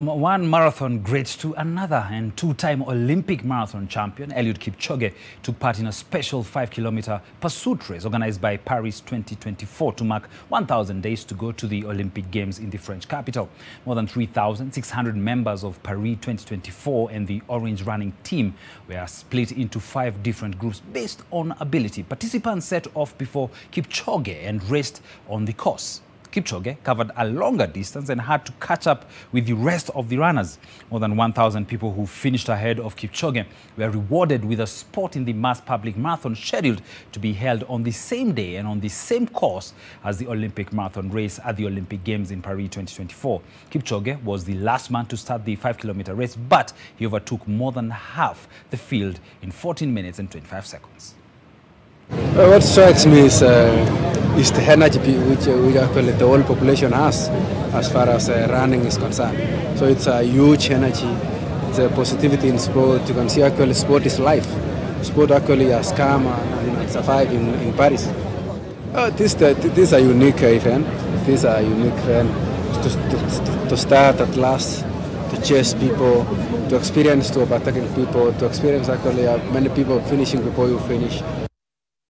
One marathon great to another, and two-time Olympic marathon champion Eliud Kipchoge took part in a special five-kilometer pursuit race organized by Paris 2024 to mark 1,000 days to go to the Olympic Games in the French capital. More than 3,600 members of Paris 2024 and the Orange Running team were split into five different groups based on ability. Participants set off before Kipchoge and raced on the course. Kipchoge covered a longer distance and had to catch up with the rest of the runners. More than 1,000 people who finished ahead of Kipchoge were rewarded with a spot in the mass public marathon scheduled to be held on the same day and on the same course as the Olympic marathon race at the Olympic Games in Paris 2024. Kipchoge was the last man to start the 5-kilometer race, but he overtook more than half the field in 14 minutes and 25 seconds. Uh, what strikes me is, uh, is the energy which, uh, which actually the whole population has as far as uh, running is concerned. So it's a huge energy, it's a positivity in sport. You can see actually sport is life. Sport actually has come and, and survived in, in Paris. Uh, this, this is a unique event. This is a unique event to, to, to start at last, to chase people, to experience to overtaking people, to experience actually uh, many people finishing before you finish.